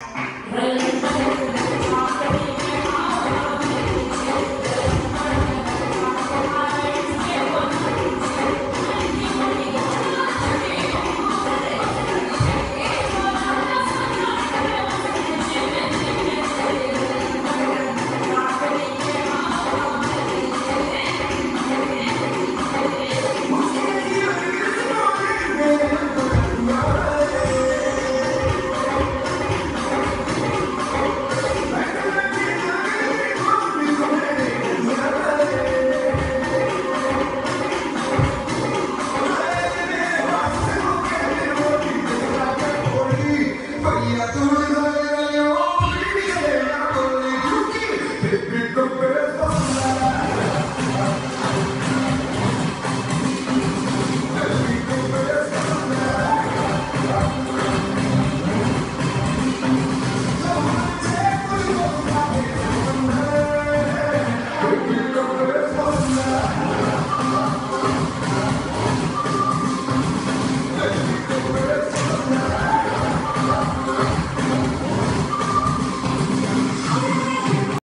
Vai criatura